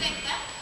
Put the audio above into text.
like that.